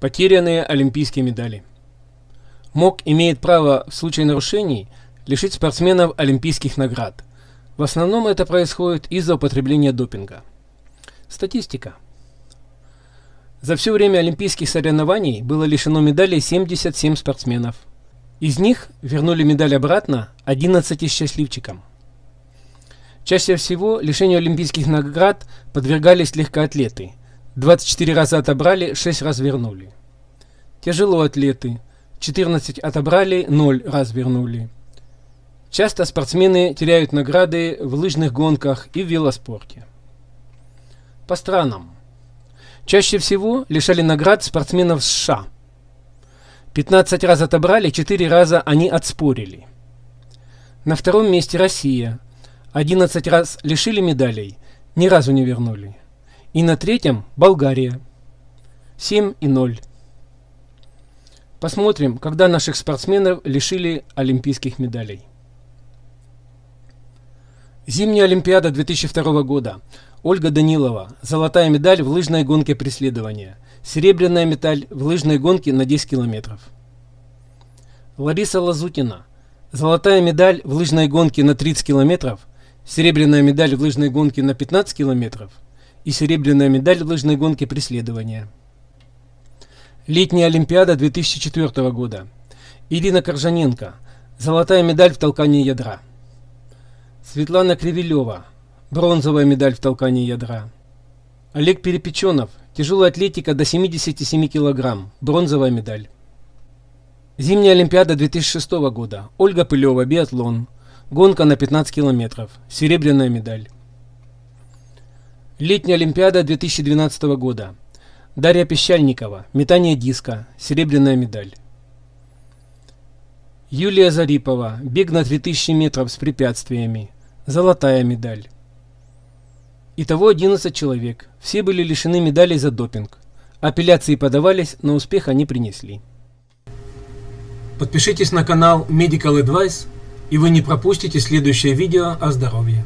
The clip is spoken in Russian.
Потерянные олимпийские медали. МОК имеет право в случае нарушений лишить спортсменов олимпийских наград. В основном это происходит из-за употребления допинга. Статистика. За все время олимпийских соревнований было лишено медалей 77 спортсменов. Из них вернули медаль обратно 11 счастливчикам. Чаще всего лишению олимпийских наград подвергались легкоатлеты. 24 раза отобрали, 6 раз вернули. Тяжело атлеты. 14 отобрали, 0 раз вернули. Часто спортсмены теряют награды в лыжных гонках и в велоспорте. По странам. Чаще всего лишали наград спортсменов США. 15 раз отобрали, 4 раза они отспорили. На втором месте Россия. 11 раз лишили медалей, ни разу не вернули. И на третьем Болгария. 7 и 0. Посмотрим, когда наших спортсменов лишили олимпийских медалей. Зимняя Олимпиада 2002 года. Ольга Данилова. Золотая медаль в лыжной гонке преследования. Серебряная медаль в лыжной гонке на 10 километров. Лариса Лазутина. Золотая медаль в лыжной гонке на 30 километров. Серебряная медаль в лыжной гонке на 15 километров. И серебряная медаль в лыжной гонке преследования. Летняя Олимпиада 2004 года. Ирина Коржаненко. Золотая медаль в толкании ядра. Светлана Кривилева. Бронзовая медаль в толкании ядра. Олег Перепеченов. Тяжелая атлетика до 77 килограмм. Бронзовая медаль. Зимняя Олимпиада 2006 года. Ольга Пылева. Биатлон. Гонка на 15 километров. Серебряная медаль. Летняя Олимпиада 2012 года. Дарья Пещальникова. Метание диска. Серебряная медаль. Юлия Зарипова. Бег на 3000 метров с препятствиями. Золотая медаль. Итого 11 человек. Все были лишены медалей за допинг. Апелляции подавались, но успеха не принесли. Подпишитесь на канал Medical Advice, и вы не пропустите следующее видео о здоровье.